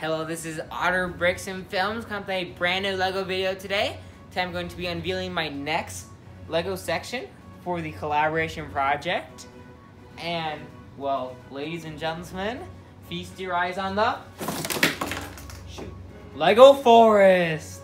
Hello, this is Otter Bricks and Films coming with a brand new LEGO video today. Today I'm going to be unveiling my next LEGO section for the collaboration project. And, well, ladies and gentlemen, feast your eyes on the... Shoot. LEGO Forest!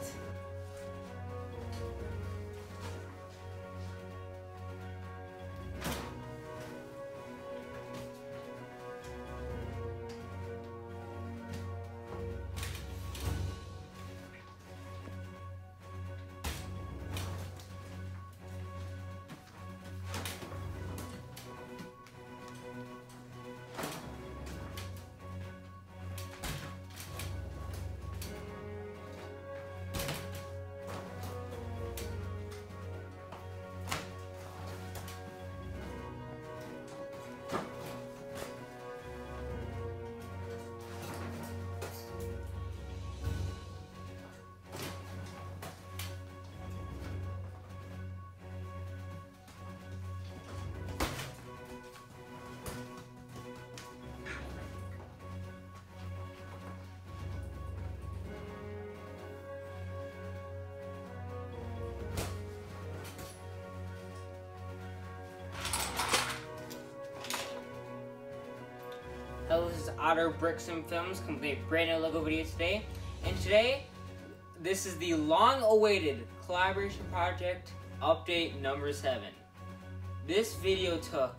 This is Otter Bricks and Films, complete brand new LEGO video today. And today, this is the long-awaited collaboration project update number 7. This video took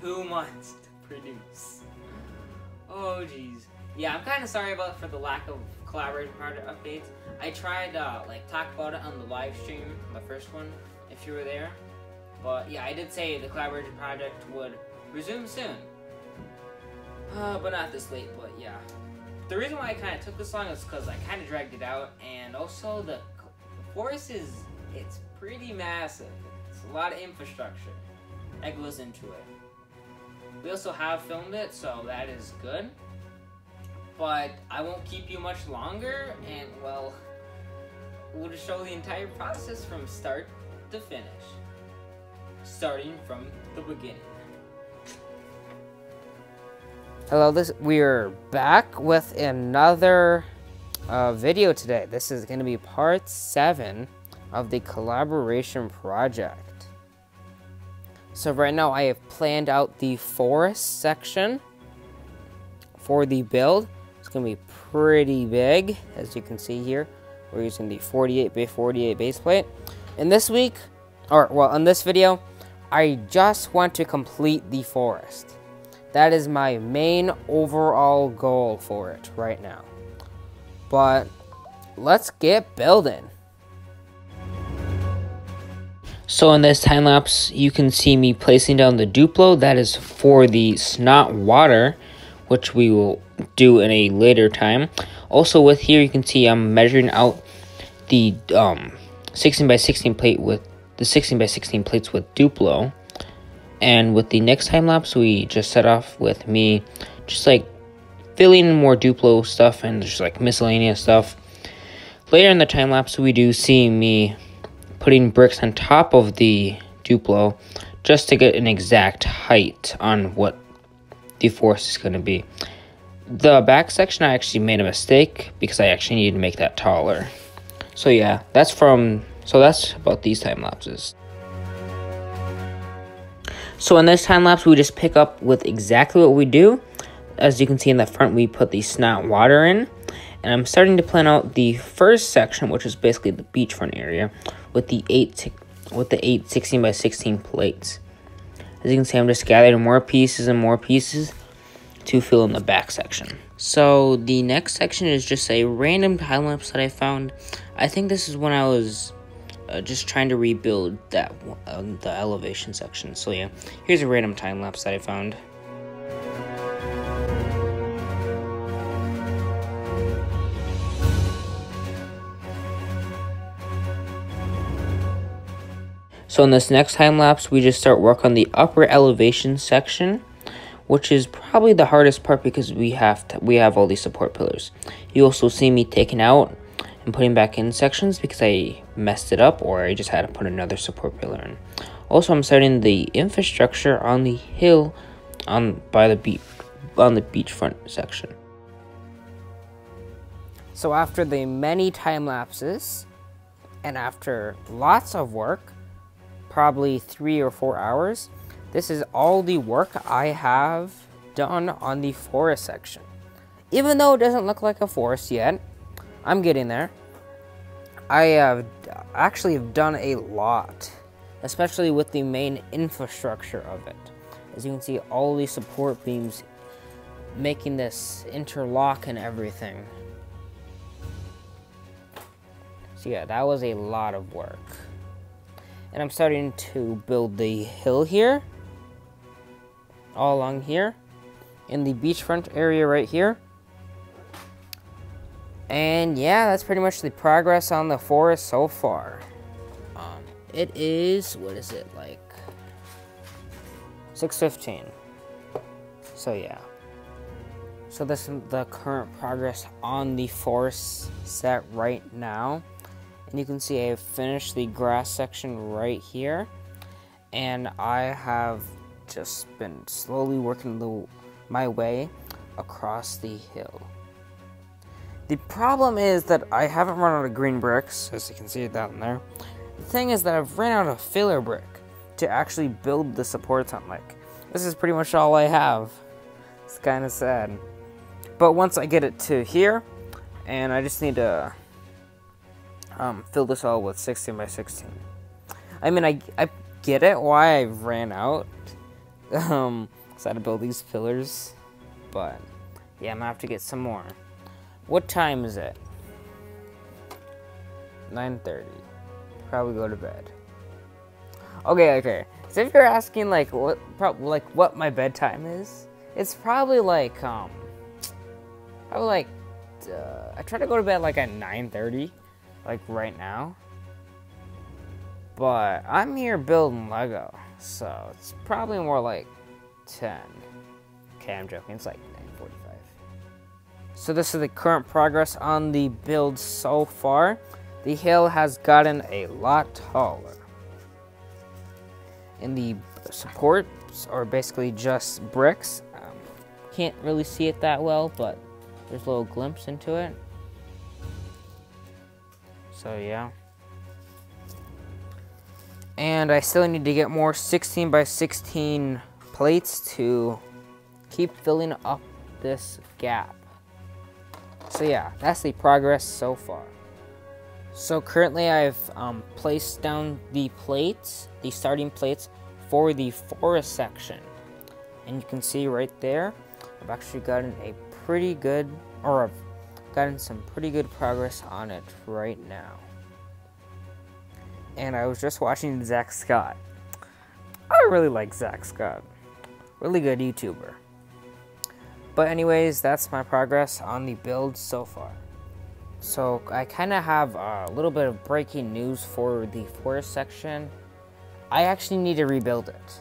two months to produce. Oh jeez. Yeah, I'm kind of sorry about for the lack of collaboration project updates. I tried uh, like talk about it on the live stream, the first one, if you were there. But yeah, I did say the collaboration project would resume soon. Uh, but not this late, but yeah. The reason why I kind of took this long is because I kind of dragged it out, and also the, forest is, it's pretty massive. It's a lot of infrastructure that goes into it. We also have filmed it, so that is good. But I won't keep you much longer, and well, we'll just show the entire process from start to finish. Starting from the beginning. Hello, this we're back with another uh, video today. This is going to be part seven of the collaboration project. So right now I have planned out the forest section for the build. It's going to be pretty big, as you can see here. We're using the 48 by 48 base plate. And this week, or well, in this video, I just want to complete the forest. That is my main overall goal for it right now. But let's get building. So in this time lapse, you can see me placing down the Duplo. That is for the snot water, which we will do in a later time. Also with here, you can see I'm measuring out the um, 16 by 16 plate with the 16 by 16 plates with Duplo. And with the next time lapse, we just set off with me just like filling in more Duplo stuff and just like miscellaneous stuff. Later in the time lapse, we do see me putting bricks on top of the Duplo just to get an exact height on what the force is going to be. The back section, I actually made a mistake because I actually needed to make that taller. So yeah, that's from, so that's about these time lapses. So in this time lapse, we just pick up with exactly what we do. As you can see in the front, we put the snot water in. And I'm starting to plan out the first section, which is basically the beachfront area, with the eight with the eight 16 by 16 plates. As you can see, I'm just gathering more pieces and more pieces to fill in the back section. So the next section is just a random time lapse that I found. I think this is when I was uh, just trying to rebuild that uh, the elevation section. So yeah, here's a random time lapse that I found. So in this next time lapse, we just start work on the upper elevation section, which is probably the hardest part because we have to, we have all these support pillars. You also see me taking out and putting back in sections because I messed it up or I just had to put another support pillar in. Also, I'm starting the infrastructure on the hill on by the beach on the beachfront section. So after the many time lapses, and after lots of work, probably three or four hours, this is all the work I have done on the forest section. Even though it doesn't look like a forest yet, I'm getting there. I have actually have done a lot, especially with the main infrastructure of it. As you can see, all these support beams making this interlock and everything. So yeah, that was a lot of work. And I'm starting to build the hill here. All along here. In the beachfront area right here. And yeah, that's pretty much the progress on the forest so far. Um, it is, what is it, like 6.15. So yeah. So this is the current progress on the forest set right now. And you can see I finished the grass section right here. And I have just been slowly working the, my way across the hill. The problem is that I haven't run out of green bricks, as you can see down there. The thing is that I've ran out of filler brick to actually build the supports on. Like, this is pretty much all I have. It's kind of sad. But once I get it to here, and I just need to um, fill this all with 16 by 16. I mean, I, I get it why I ran out. Um, so I had to build these pillars. But, yeah, I'm gonna have to get some more. What time is it? 9.30. Probably go to bed. Okay, okay. So if you're asking like what, like what my bedtime is, it's probably like um, probably like uh, I try to go to bed like at 9:30, like right now. But I'm here building Lego, so it's probably more like 10. Okay, I'm joking. It's like 9:45. So this is the current progress on the build so far. The hill has gotten a lot taller. And the supports are basically just bricks. Um, can't really see it that well, but there's a little glimpse into it. So yeah. And I still need to get more 16 by 16 plates to keep filling up this gap. So yeah, that's the progress so far. So currently I've um, placed down the plates, the starting plates for the forest section. And you can see right there, I've actually gotten a pretty good, or I've gotten some pretty good progress on it right now. And I was just watching Zack Scott. I really like Zack Scott. Really good YouTuber. But anyways, that's my progress on the build so far. So I kind of have a little bit of breaking news for the forest section. I actually need to rebuild it.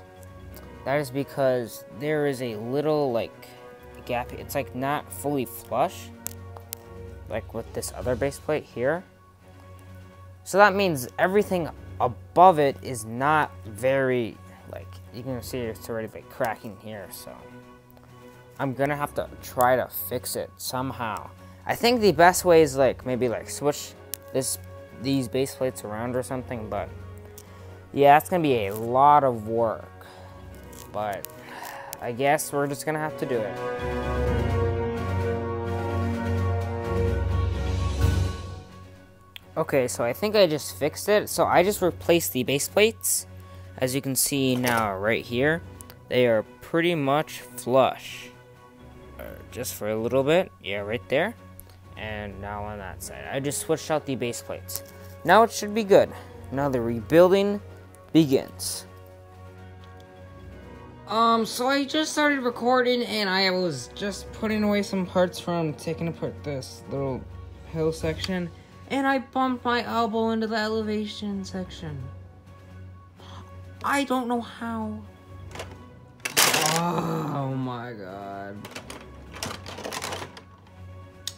That is because there is a little like gap. It's like not fully flush, like with this other base plate here. So that means everything above it is not very like you can see it's already like cracking here. So I'm gonna have to try to fix it somehow. I think the best way is like maybe like switch this these base plates around or something, but yeah, that's gonna be a lot of work. But I guess we're just gonna have to do it. Okay, so I think I just fixed it. So I just replaced the base plates. As you can see now right here, they are pretty much flush. Just for a little bit, yeah, right there and now on that side. I just switched out the base plates. Now it should be good. Now the rebuilding begins. Um, so I just started recording and I was just putting away some parts from taking apart this little hill section and I bumped my elbow into the elevation section. I don't know how. Oh my god.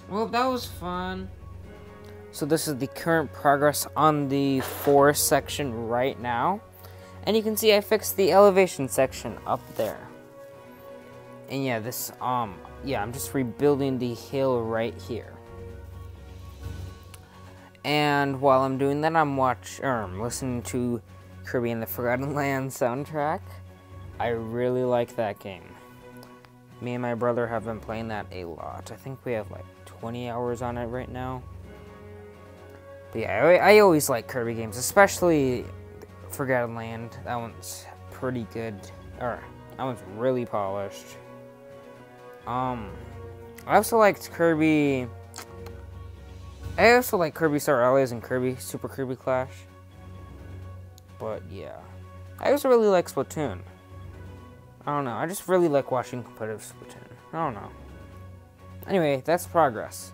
Well, that was fun. So this is the current progress on the forest section right now. And you can see I fixed the elevation section up there. And yeah, this, um, yeah, I'm just rebuilding the hill right here. And while I'm doing that, I'm watch or I'm listening to Kirby and the Forgotten Land soundtrack. I really like that game. Me and my brother have been playing that a lot. I think we have like 20 hours on it right now. But yeah, I, I always like Kirby games, especially Forgotten Land. That one's pretty good. Or, that one's really polished. Um, I also liked Kirby... I also like Kirby Star Allies and Kirby Super Kirby Clash. But yeah. I also really like Splatoon. I don't know. I just really like watching competitive Splatoon. I don't know. Anyway, that's progress.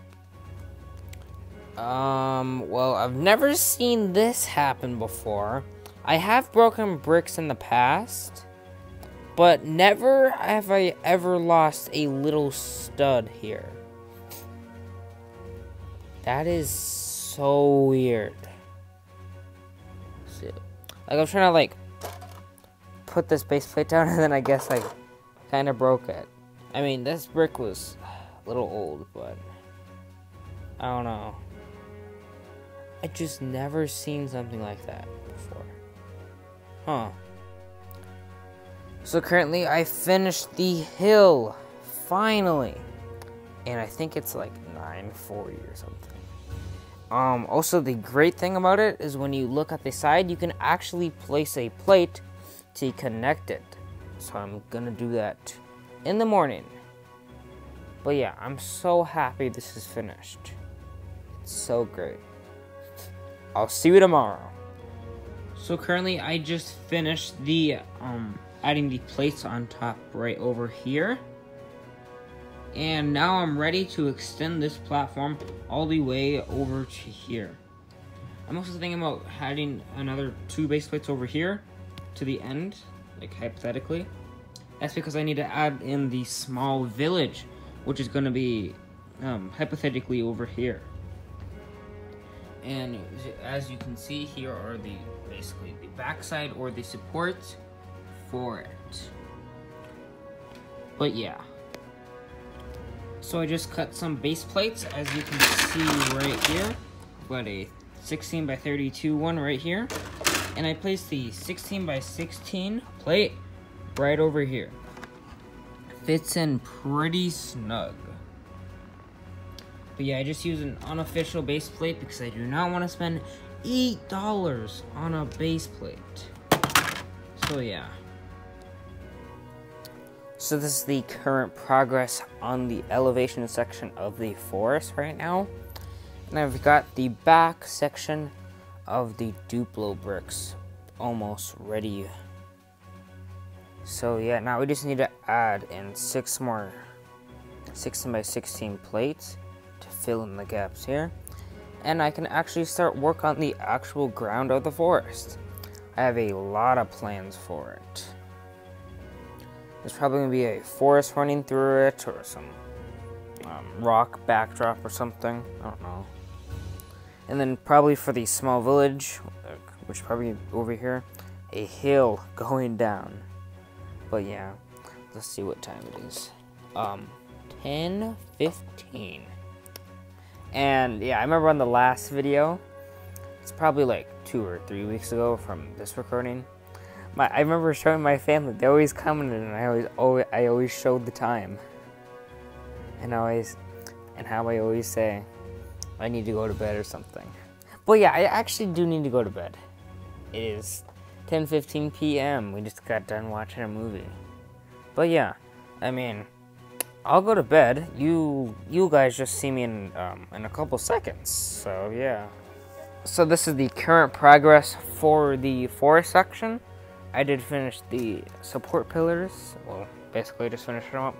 Um, well, I've never seen this happen before. I have broken bricks in the past, but never have I ever lost a little stud here. That is so weird. Like, I'm trying to, like, put this base plate down, and then I guess I kind of broke it. I mean, this brick was little old, but I don't know. I just never seen something like that before. Huh. So currently, I finished the hill, finally, and I think it's like 940 or something. Um, also, the great thing about it is when you look at the side, you can actually place a plate to connect it. So I'm gonna do that in the morning. But yeah, I'm so happy this is finished. It's so great. I'll see you tomorrow. So currently I just finished the um adding the plates on top right over here. And now I'm ready to extend this platform all the way over to here. I'm also thinking about adding another two base plates over here to the end, like hypothetically. That's because I need to add in the small village, which is going to be um, hypothetically over here. And as you can see, here are the basically the backside or the supports for it. But yeah. So I just cut some base plates, as you can see right here. Got a 16 by 32 one right here. And I placed the 16 by 16 plate right over here. Fits in pretty snug. But yeah, I just use an unofficial base plate because I do not want to spend $8 on a base plate. So yeah. So this is the current progress on the elevation section of the forest right now. And I've got the back section of the Duplo bricks almost ready. So yeah, now we just need to add in six more 16 by 16 plates to fill in the gaps here. And I can actually start work on the actual ground of the forest. I have a lot of plans for it. There's probably going to be a forest running through it or some um, rock backdrop or something. I don't know. And then probably for the small village, which probably over here, a hill going down. But yeah, let's see what time it is. Um, 10, 15. And yeah, I remember on the last video, it's probably like two or three weeks ago from this recording. My, I remember showing my family. They always commented, and I always, always, I always showed the time, and I always, and how I always say, I need to go to bed or something. But yeah, I actually do need to go to bed. It is 10:15 p.m. We just got done watching a movie. But yeah, I mean, I'll go to bed. You you guys just see me in um, in a couple seconds. So yeah. So this is the current progress for the forest section. I did finish the support pillars. Well, basically just finished them up.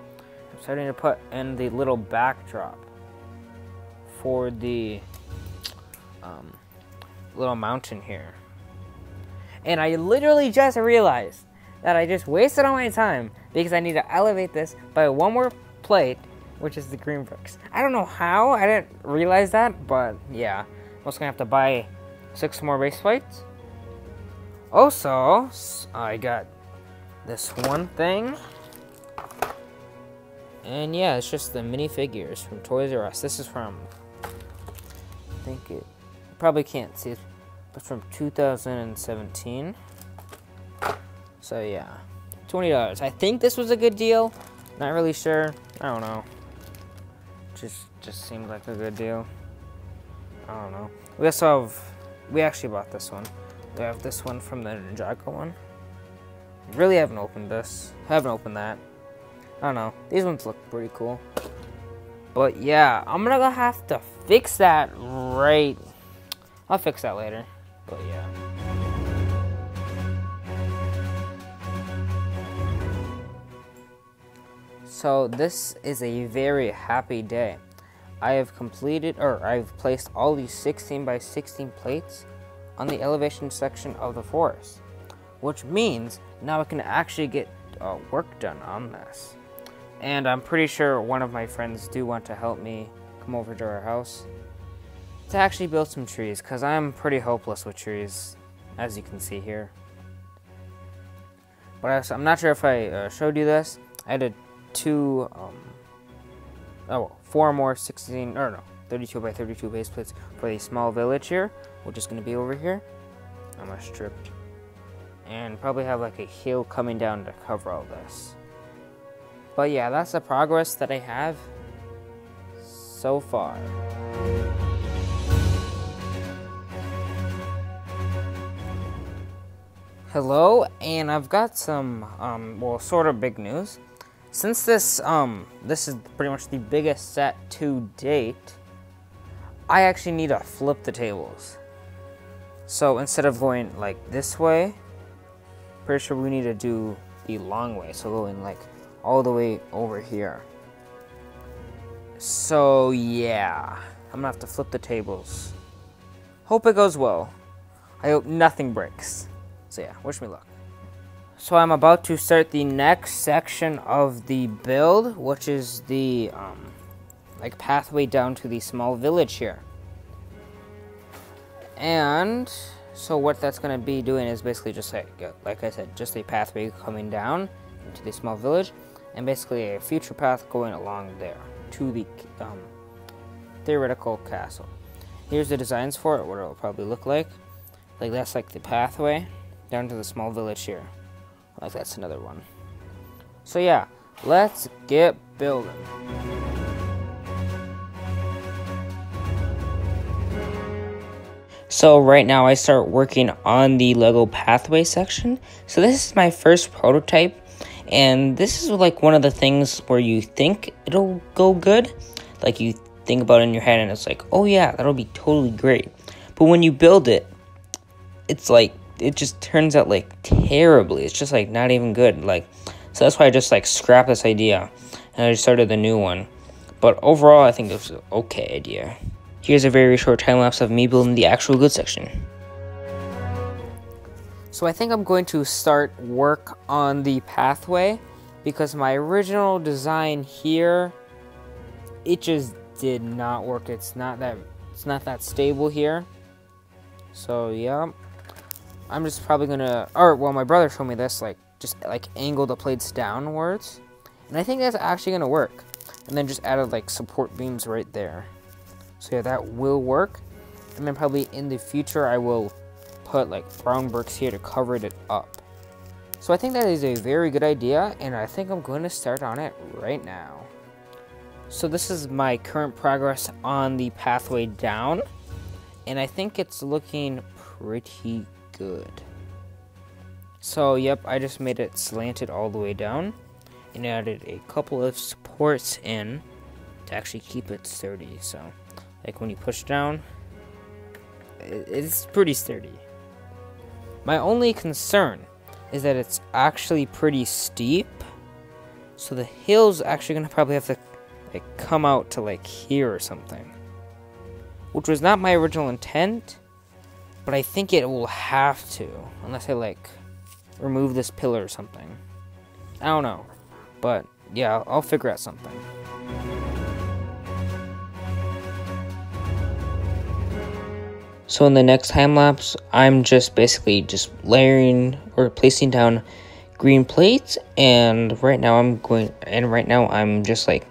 I'm starting to put in the little backdrop for the um, little mountain here. And I literally just realized that I just wasted all my time because I need to elevate this by one more plate, which is the green bricks. I don't know how, I didn't realize that, but yeah. I'm also gonna have to buy six more base plates. Also, I got this one thing. And yeah, it's just the minifigures from Toys R Us. This is from, I think it, probably can't see it, but from 2017. So yeah, $20. I think this was a good deal. Not really sure. I don't know. Just just seemed like a good deal. I don't know. We also have, we actually bought this one. We have this one from the Ninjago one. Really haven't opened this. Haven't opened that. I don't know. These ones look pretty cool. But yeah, I'm gonna have to fix that right. I'll fix that later. But yeah. So this is a very happy day. I have completed, or I've placed all these 16 by 16 plates on the elevation section of the forest, which means now I can actually get uh, work done on this. And I'm pretty sure one of my friends do want to help me come over to our house to actually build some trees, because I'm pretty hopeless with trees, as you can see here. But I'm not sure if I uh, showed you this. I did two, um, oh, four more 16, or no, 32 by 32 base plates for the small village here, which is going to be over here. I'm going to strip and probably have like a hill coming down to cover all this. But yeah, that's the progress that I have so far. Hello, and I've got some, um, well, sort of big news. Since this, um, this is pretty much the biggest set to date, I actually need to flip the tables. So instead of going like this way, pretty sure we need to do the long way. So going like all the way over here. So yeah, I'm gonna have to flip the tables. Hope it goes well. I hope nothing breaks. So yeah, wish me luck. So I'm about to start the next section of the build, which is the um, like pathway down to the small village here. And so what that's going to be doing is basically just like, like I said, just a pathway coming down into the small village and basically a future path going along there to the um, theoretical castle. Here's the designs for it, what it'll probably look like. Like that's like the pathway down to the small village here. Like that's another one. So yeah, let's get building. So right now I start working on the Lego pathway section. So this is my first prototype and this is like one of the things where you think it'll go good. Like you think about it in your head and it's like, oh yeah, that'll be totally great. But when you build it, it's like, it just turns out like terribly. It's just like not even good. Like, so that's why I just like scrapped this idea and I just started the new one. But overall, I think it was an okay idea. Here's a very short time lapse of me building the actual goods section. So I think I'm going to start work on the pathway because my original design here, it just did not work. It's not that it's not that stable here. So yeah, I'm just probably gonna, or well, my brother showed me this, like just like angle the plates downwards, and I think that's actually gonna work. And then just added like support beams right there. So yeah, that will work. And then probably in the future, I will put like brown bricks here to cover it up. So I think that is a very good idea, and I think I'm going to start on it right now. So this is my current progress on the pathway down, and I think it's looking pretty good. So yep, I just made it slanted all the way down, and added a couple of supports in to actually keep it sturdy, so like when you push down, it's pretty sturdy. My only concern is that it's actually pretty steep. So the hill's actually gonna probably have to like come out to like here or something. Which was not my original intent, but I think it will have to, unless I like remove this pillar or something. I don't know, but yeah, I'll figure out something. So in the next time lapse, I'm just basically just layering or placing down green plates and right now I'm going and right now I'm just like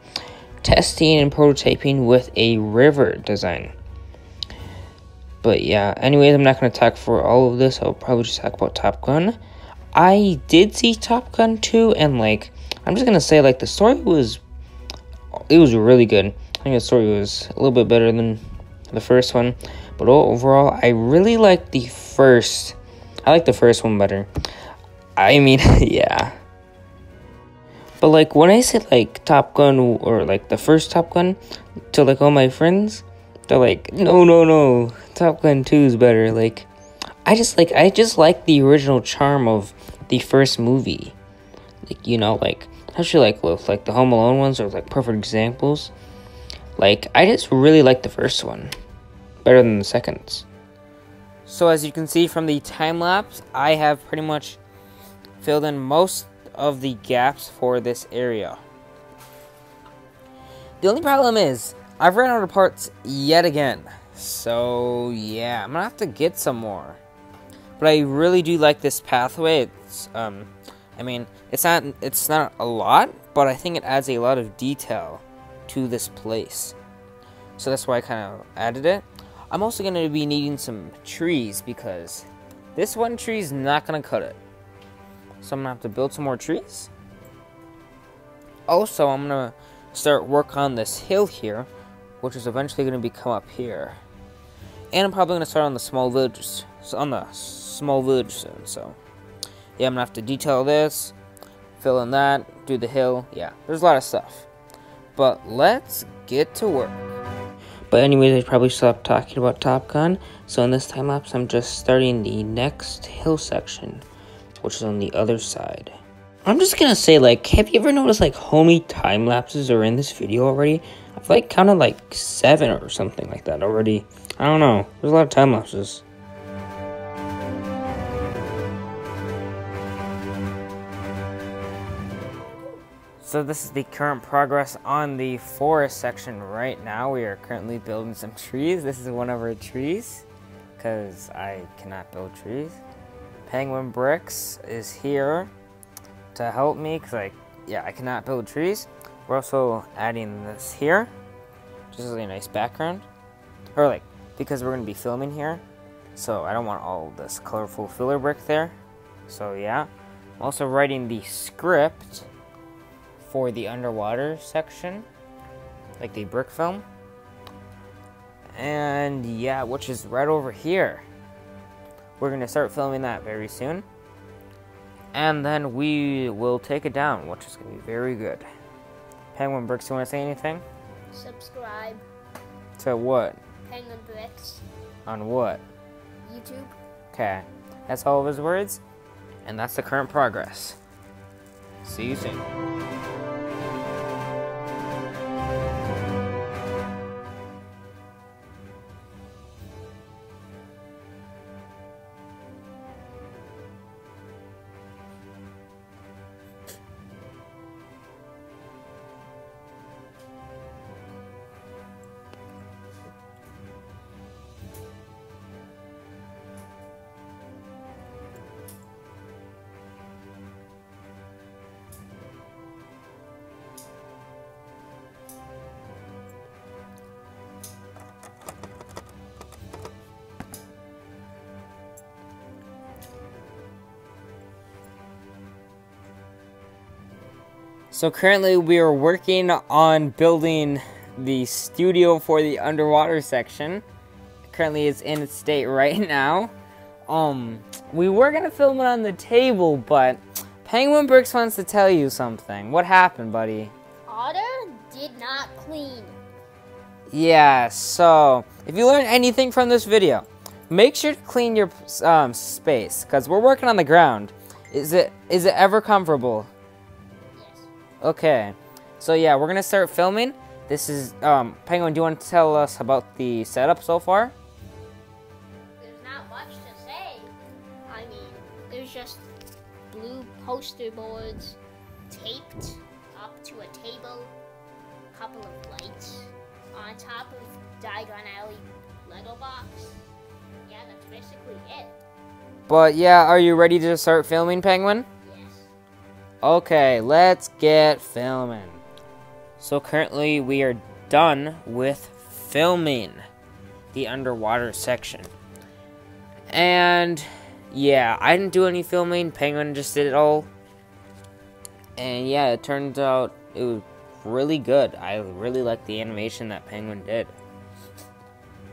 testing and prototyping with a river design. But yeah, anyways, I'm not going to talk for all of this. I'll probably just talk about Top Gun. I did see Top Gun 2, and like, I'm just going to say, like, the story was, it was really good. I think the story was a little bit better than the first one. But overall, I really like the first, I like the first one better. I mean, yeah. But like when I said like Top Gun or like the first Top Gun to like all my friends, they're like, no, no, no, Top Gun 2 is better. Like, I just like, I just like the original charm of the first movie. Like, you know, like, especially like look? like the Home Alone ones are like perfect examples. Like, I just really like the first one better than the seconds. So as you can see from the time lapse, I have pretty much filled in most of the gaps for this area. The only problem is, I've ran out of parts yet again. So, yeah, I'm gonna have to get some more. But I really do like this pathway. It's, um, I mean, it's not, it's not a lot, but I think it adds a lot of detail to this place. So that's why I kind of added it. I'm also going to be needing some trees because this one tree is not going to cut it. So I'm going to have to build some more trees. Also, I'm going to start work on this hill here, which is eventually going to become up here. And I'm probably going to start on the small village, on the small village soon. So, yeah, I'm to have to detail this, fill in that, do the hill. Yeah, there's a lot of stuff. But let's get to work. But anyways, I probably stopped talking about Top Gun. So in this time lapse, I'm just starting the next hill section, which is on the other side. I'm just gonna say, like, have you ever noticed, like, how many time lapses are in this video already? I've, like, counted, like, seven or something like that already. I don't know. There's a lot of time lapses. So this is the current progress on the forest section right now. We are currently building some trees. This is one of our trees because I cannot build trees. Penguin Bricks is here to help me because I, yeah, I cannot build trees. We're also adding this here, just as a nice background. Or like, because we're to be filming here, so I don't want all this colorful filler brick there. So yeah, I'm also writing the script for the underwater section, like the brick film. And yeah, which is right over here. We're to start filming that very soon. And then we will take it down, which is to be very good. Penguin Bricks, you want to say anything? Subscribe. To what? Penguin Bricks. On what? YouTube. Okay. That's all of his words. And that's the current progress. See you soon. So currently we are working on building the studio for the underwater section. Currently it's in its state right now. Um, we were gonna film it on the table, but Penguin Bricks wants to tell you something. What happened, buddy? Otter did not clean. Yeah, so if you learn anything from this video, make sure to clean your um, space because we're working on the ground. Is it is it ever comfortable? Okay, so yeah, we're gonna start filming. This is, um, Penguin, do you want to tell us about the setup so far? There's not much to say. I mean, there's just blue poster boards taped up to a table, a couple of lights on top of Diagon Alley Lego box. Yeah, that's basically it. But yeah, are you ready to start filming, Penguin? Okay, let's get filming. So currently we are done with filming the underwater section. And yeah, I didn't do any filming. Penguin just did it all. And yeah, it turned out it was really good. I really like the animation that Penguin did.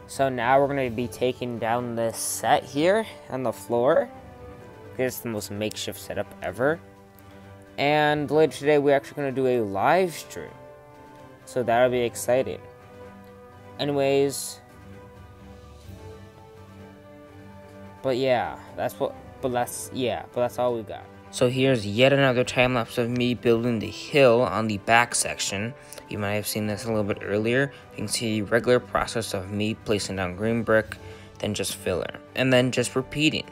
So now we're going to be taking down this set here on the floor. It's the most makeshift setup ever. And later today, we're actually going to do a live stream. So that'll be exciting. Anyways. But yeah, that's what, but that's, yeah, but that's all we got. So here's yet another time lapse of me building the hill on the back section. You might have seen this a little bit earlier. You can see the regular process of me placing down green brick, then just filler, and then just repeating.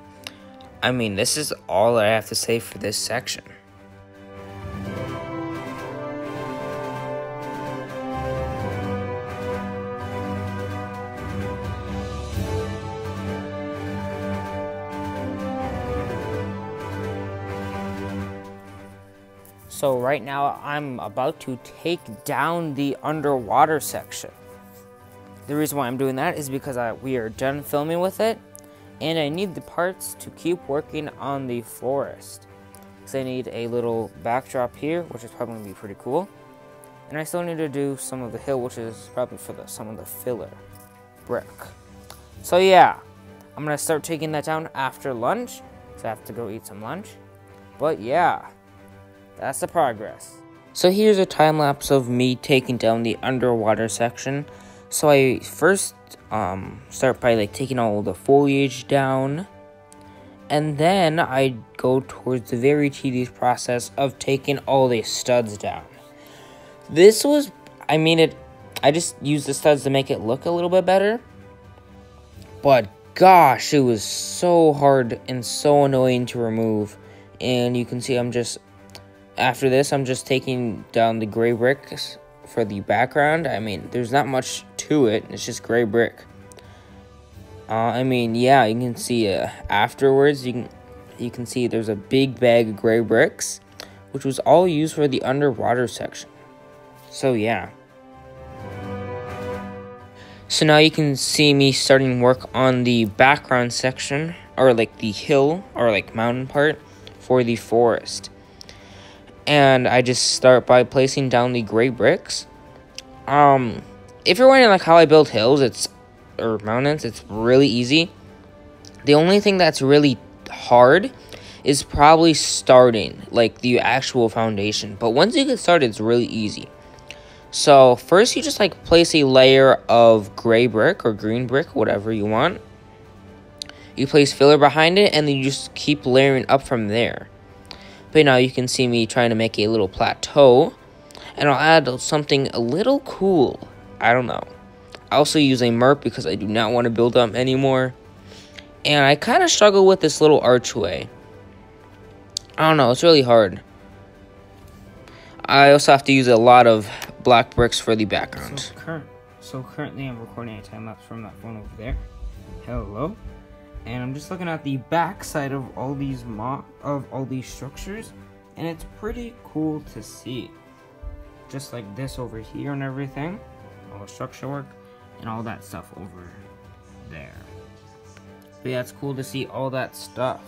I mean, this is all I have to say for this section. So right now I'm about to take down the underwater section. The reason why I'm doing that is because I, we are done filming with it and I need the parts to keep working on the forest. So I need a little backdrop here, which is probably going to be pretty cool. And I still need to do some of the hill, which is probably for the, some of the filler brick. So yeah, I'm going to start taking that down after lunch. So I have to go eat some lunch. But yeah, that's the progress. So here's a time lapse of me taking down the underwater section. So I first um, start by like taking all the foliage down. And then I go towards the very tedious process of taking all the studs down. This was, I mean it, I just used the studs to make it look a little bit better. But gosh, it was so hard and so annoying to remove. And you can see I'm just after this, I'm just taking down the gray bricks for the background. I mean, there's not much to it. It's just gray brick. Uh, I mean, yeah, you can see uh, afterwards, you can you can see there's a big bag of gray bricks, which was all used for the underwater section. So yeah. So now you can see me starting work on the background section, or like the hill, or like mountain part, for the forest and I just start by placing down the gray bricks. Um, if you're wondering like how I build hills, it's or mountains, it's really easy. The only thing that's really hard is probably starting like the actual foundation. But once you get started, it's really easy. So first, you just like place a layer of gray brick or green brick, whatever you want. You place filler behind it, and then you just keep layering up from there. But now you can see me trying to make a little plateau. And I'll add something a little cool. I don't know. I also use a MERP because I do not want to build up anymore. And I kind of struggle with this little archway. I don't know, it's really hard. I also have to use a lot of black bricks for the background. So, so currently I'm recording a time lapse from that phone over there. Hello and I'm just looking at the back side of all these mo of all these structures and it's pretty cool to see. Just like this over here and everything all the structure work and all that stuff over there. But yeah it's cool to see all that stuff.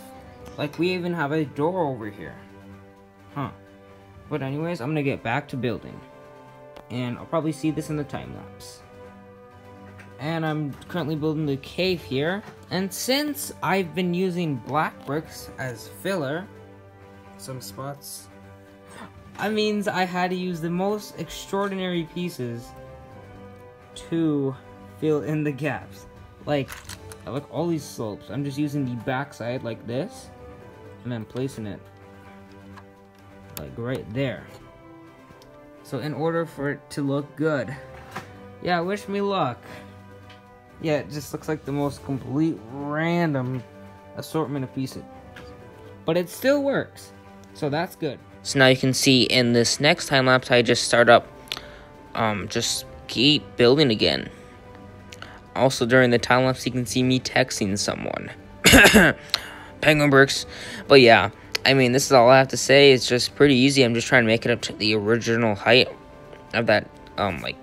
Like we even have a door over here. Huh. But anyways I'm gonna get back to building. And I'll probably see this in the time lapse and I'm currently building the cave here. And since I've been using black bricks as filler, some spots, that means I had to use the most extraordinary pieces to fill in the gaps. Like, like all these slopes, I'm just using the backside like this, and then placing it like right there. So in order for it to look good, yeah, wish me luck. Yeah, it just looks like the most complete random assortment of pieces. But it still works. So that's good. So now you can see in this next time lapse, I just start up, um, just keep building again. Also during the time lapse, you can see me texting someone. Penguin Bricks. But yeah, I mean, this is all I have to say. It's just pretty easy. I'm just trying to make it up to the original height of that, um, like,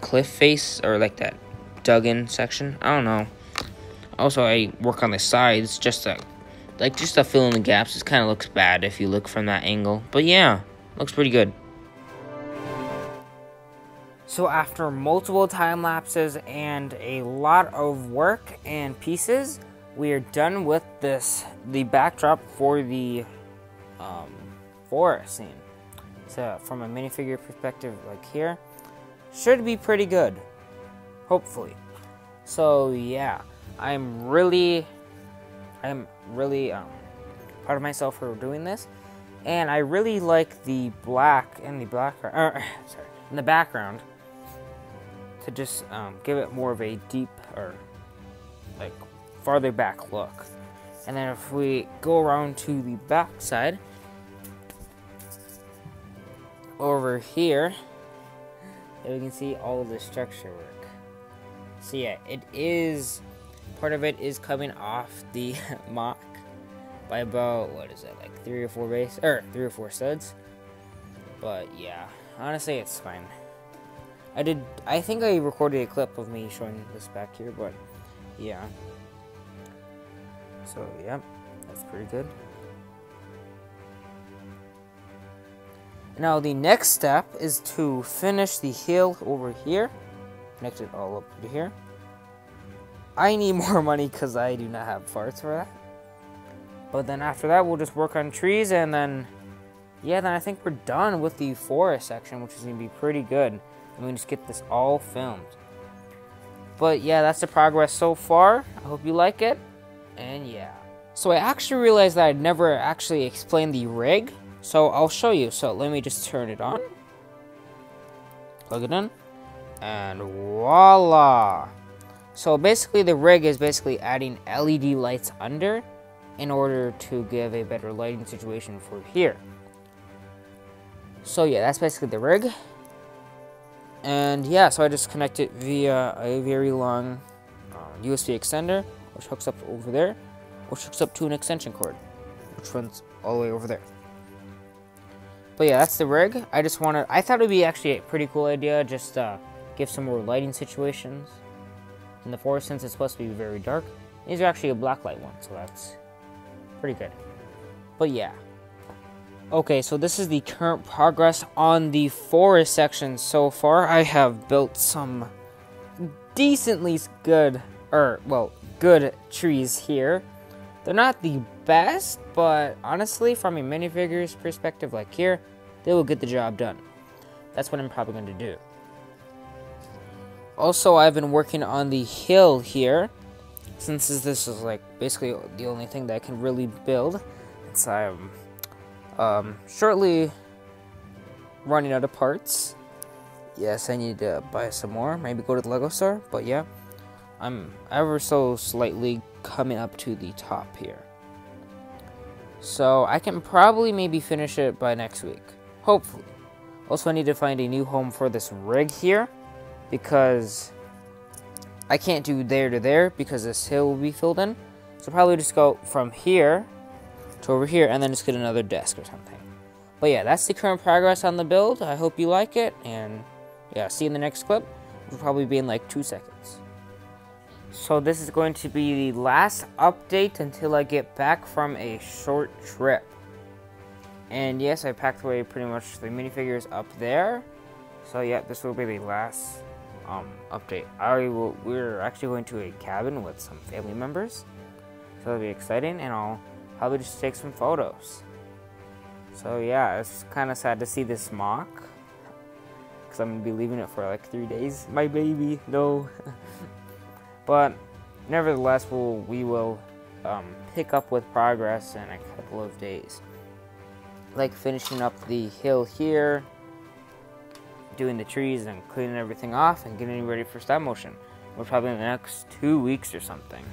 cliff face, or like that dug in section. I don't know. Also, I work on the sides just to, like, just to fill in the gaps. It kind of looks bad if you look from that angle. But yeah, looks pretty good. So after multiple time lapses and a lot of work and pieces, we are done with this, the backdrop for the um, forest scene. So from a minifigure perspective like here, should be pretty good, hopefully. So yeah, I'm really, I'm really um, proud of myself for doing this. And I really like the black in the background, er, sorry, in the background to just um, give it more of a deep or like farther back look. And then if we go around to the back side, over here, we can see all the structure work. So yeah, it is, part of it is coming off the MOC by about, what is it, like three or four base, or three or four studs. But yeah, honestly, it's fine. I did, I think I recorded a clip of me showing this back here, but yeah. So, yeah, that's pretty good. Now, the next step is to finish the heel over here. Connect it all up to here. I need more money because I do not have parts for that. But then after that, we'll just work on trees and then, yeah, then I think we're done with the forest section, which is going to be pretty good and we just get this all filmed. But yeah, that's the progress so far. I hope you like it. And yeah. So I actually realized that I'd never actually explained the rig. So I'll show you. So let me just turn it on. Plug it in. And voila. So basically the rig is basically adding LED lights under in order to give a better lighting situation for here. So yeah, that's basically the rig. And yeah, so I just connect it via a very long USB extender, which hooks up over there, which hooks up to an extension cord, which runs all the way over there. But yeah, that's the rig. I just wanted, I thought it would be actually a pretty cool idea, just uh, give some more lighting situations. In the forest, since it's supposed to be very dark, these are actually a blacklight one, so that's pretty good. But yeah, Okay, so this is the current progress on the forest section so far. I have built some decently good, or, well, good trees here. They're not the best, but honestly, from a minifigures perspective like here, they will get the job done. That's what I'm probably going to do. Also, I've been working on the hill here, since this is like basically the only thing that I can really build. It's um, um, shortly running out of parts. Yes, I need to buy some more. Maybe go to the Lego store. But yeah, I'm ever so slightly coming up to the top here. So I can probably maybe finish it by next week. Hopefully. Also, I need to find a new home for this rig here. Because I can't do there to there because this hill will be filled in. So probably just go from here to over here and then just get another desk or something. But yeah, that's the current progress on the build. I hope you like it, and yeah, see you in the next clip. It'll probably be in like two seconds. So this is going to be the last update until I get back from a short trip. And yes, I packed away pretty much the minifigures up there. So yeah, this will be the last um, update. I will, we're actually going to a cabin with some family members. So it'll be exciting, and I'll probably just take some photos. So yeah, it's kind of sad to see this MOC. Because I'm to be leaving it for like three days. My baby, no. but nevertheless, we'll, we will um, pick up with progress in a couple of days. Like finishing up the hill here, doing the trees and cleaning everything off and getting ready for stop motion. We're probably in the next two weeks or something.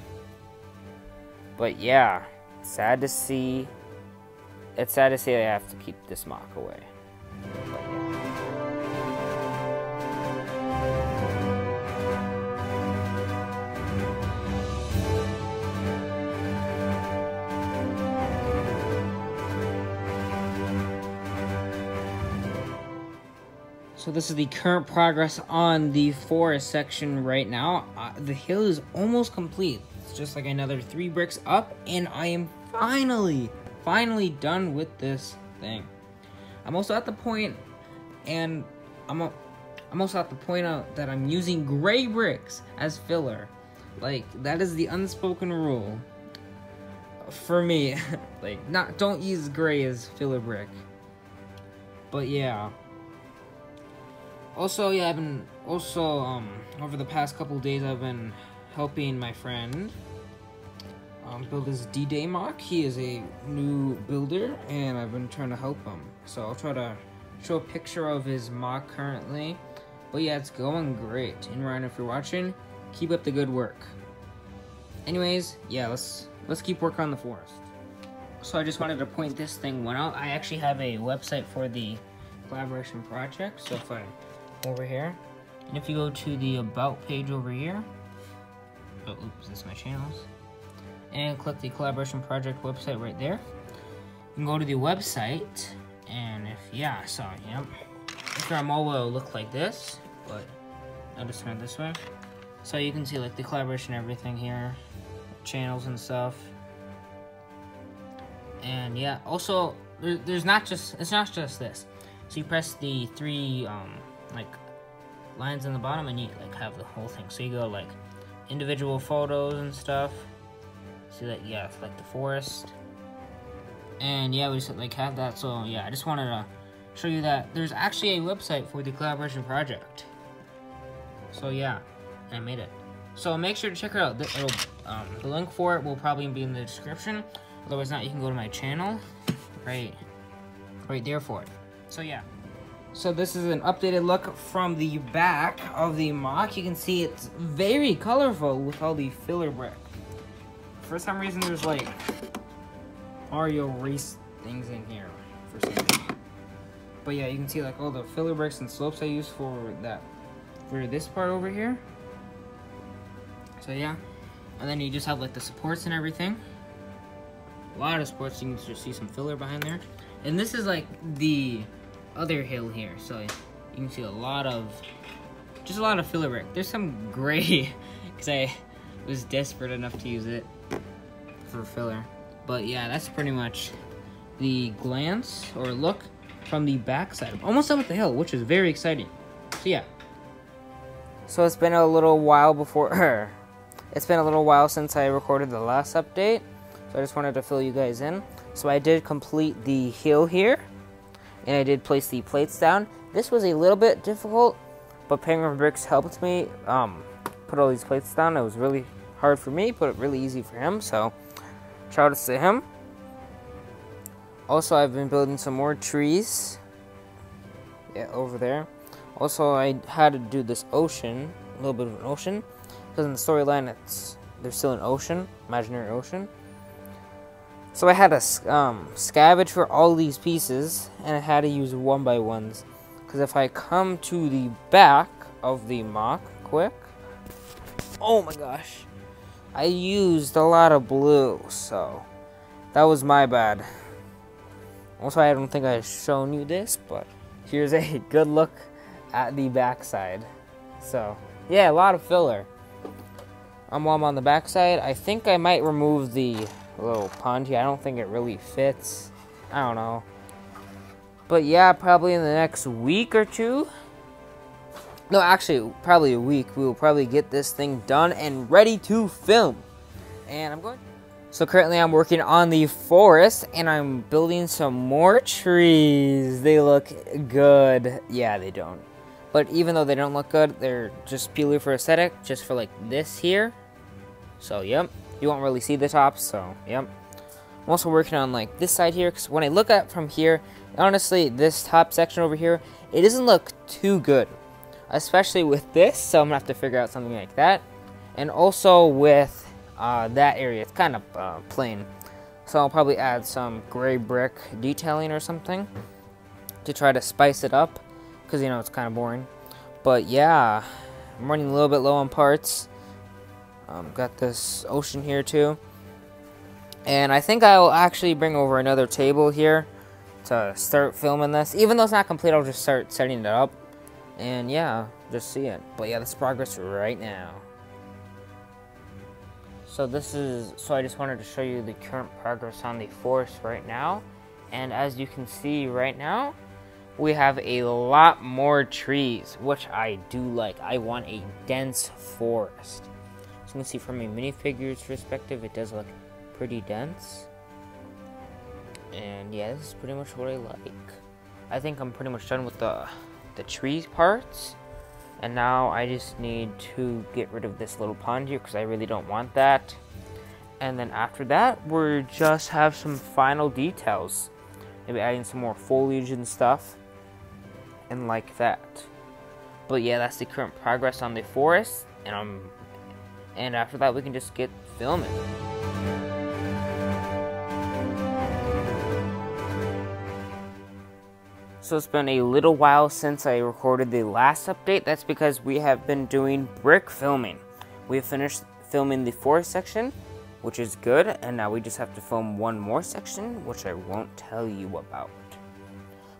But yeah, sad to see. It's sad to see I have to keep this MOC away. So this is the current progress on the forest section right now. Uh, the hill is almost complete. it's just like another three bricks up, and I am finally, finally done with this thing. I'm also at the point, and I'm, a, I'm also at the point out that I'm using gray bricks as filler. Like, that is the unspoken rule. For me, like, not, don't use gray as filler brick. But yeah. Also, yeah, I've been, also, um, over the past couple days, I've been helping my friend um, build his D-Day MOC. He is a new builder, and I've been trying to help him. So I'll try to show a picture of his MOC currently. But yeah, it's going great. And Ryan, if you're watching, keep up the good work. Anyways, yeah, let's let's keep working on the forest. So I just wanted to point this thing one out. I actually have a website for the collaboration project. So if I over here, and if you go to the about page over here, oh oops, this is my channels, and click the collaboration project website right there. You can go to the website, and if yeah, so yep, if your mobile will look like this, but I'll just turn it this way. So you can see like the collaboration, everything here, channels and stuff. And yeah, also there's not just it's not just this. So you press the three um like lines in the bottom and you like have the whole thing. So you go like individual photos and stuff. See that yeah, it's like the forest. And yeah, we just like have that. So yeah, I just wanted to show you that there's actually a website for the collaboration project. So yeah, I made it. So make sure to check it out. The, um, the link for it will probably be in the description. Otherwise not, you can go to my channel. Right, right there for it. So yeah. So this is an updated look from the back of the MOC. You can see it's very colorful with all the filler brick. For some reason, there's like Mario race things in here for some reason. But yeah, you can see like all the filler bricks and slopes I use for that, for this part over here. So yeah, and then you just have like the supports and everything. A lot of supports, you can just see some filler behind there. And this is like the other hill here, so you can see a lot of, just a lot of filler brick. There's some gray, because I was desperate enough to use it for filler. But yeah, that's pretty much the glance or look from the backside. Almost done with the hill, which is very exciting. So yeah. So it's been a little while before, err it's been a little while since I recorded the last update. So I just wanted to fill you guys in. So I did complete the hill here. And I did place the plates down. This was a little bit difficult, but Penguin Bricks helped me um, put all these plates down. It was really hard for me, but really easy for him. So shout out to him. Also, I've been building some more trees. Yeah, over there. Also, I had to do this ocean, a little bit of an ocean, because in the storyline, it's there's still an ocean, imaginary ocean. So I had to um, scavenge for all these pieces, and I had to use one by ones. Because if I come to the back of the MOC quick, oh my gosh, I used a lot of blue, so that was my bad. Also, I don't think I've shown you this, but here's a good look at the backside. So, yeah, a lot of filler. Um, while I'm on the backside, I think I might remove the little pond here. I don't think it really fits. I don't know. But yeah, probably in the next week or two. No, actually, probably a week. We will probably get this thing done and ready to film. And I'm going. So currently I'm working on the forest and I'm building some more trees. They look good. Yeah, they don't. But even though they don't look good, they're just purely for aesthetic, just for like this here. So, yep. You won't really see the top, so, yep. I'm also working on like this side here, because when I look at from here, honestly, this top section over here, it doesn't look too good. Especially with this, so I'm going to have to figure out something like that. And also with uh, that area. It's kind of uh, plain. So I'll probably add some gray brick detailing or something to try to spice it up because, you know, it's kind of boring. But yeah, I'm running a little bit low on parts. Um, got this ocean here too. And I think I'll actually bring over another table here to start filming this. Even though it's not complete, I'll just start setting it up. And yeah, just see it. But yeah, this progress right now. So this is, so I just wanted to show you the current progress on the forest right now. And as you can see right now, we have a lot more trees, which I do like. I want a dense forest. You can see from a minifigure's perspective, it does look pretty dense. And yeah, this is pretty much what I like. I think I'm pretty much done with the, the trees parts. And now I just need to get rid of this little pond here because I really don't want that. And then after that, we just have some final details. Maybe adding some more foliage and stuff. And like that. But yeah, that's the current progress on the forest. And I'm and after that we can just get filming. So it's been a little while since I recorded the last update. That's because we have been doing brick filming. We have finished filming the forest section, which is good, and now we just have to film one more section, which I won't tell you about.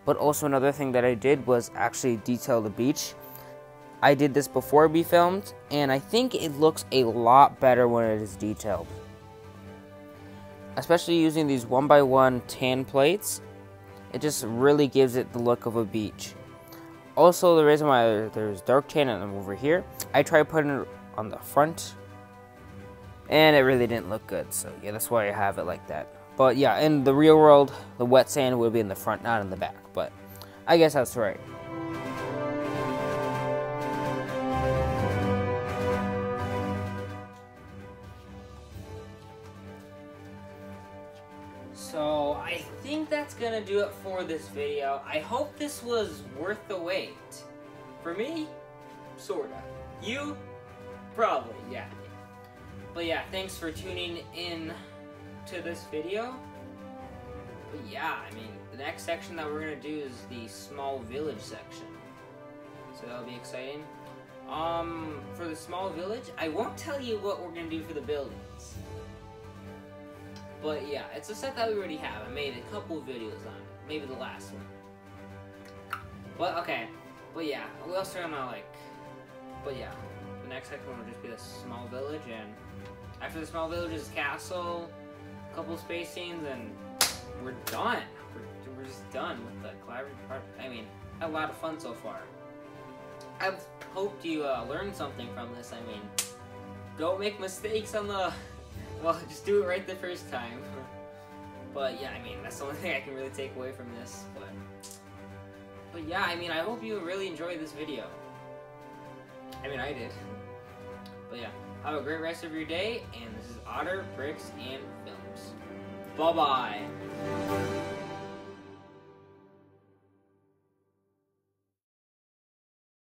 But also another thing that I did was actually detail the beach. I did this before we filmed, and I think it looks a lot better when it is detailed. Especially using these one by one tan plates, it just really gives it the look of a beach. Also, the reason why there's dark tan over here, I tried putting it on the front, and it really didn't look good. So yeah, that's why I have it like that. But yeah, in the real world, the wet sand would be in the front, not in the back. But I guess that's right. Think that's gonna do it for this video. I hope this was worth the wait. For me, sorta. You, probably, yeah. But yeah, thanks for tuning in to this video. But yeah, I mean, the next section that we're gonna do is the small village section. So that'll be exciting. Um, for the small village, I won't tell you what we're gonna do for the buildings. But yeah, it's a set that we already have. I made a couple videos on it. Maybe the last one. But okay. But yeah, we also gonna like but yeah. The next section will just be the small village and after the small village is castle, a couple space scenes and we're done. We're, we're just done with the collaborative part. I mean, had a lot of fun so far. I've hoped you uh, learned something from this. I mean, don't make mistakes on the well, just do it right the first time. but yeah, I mean, that's the only thing I can really take away from this. But, but yeah, I mean, I hope you really enjoyed this video. I mean, I did. But yeah, have a great rest of your day, and this is Otter, Bricks, and Films. Bye-bye.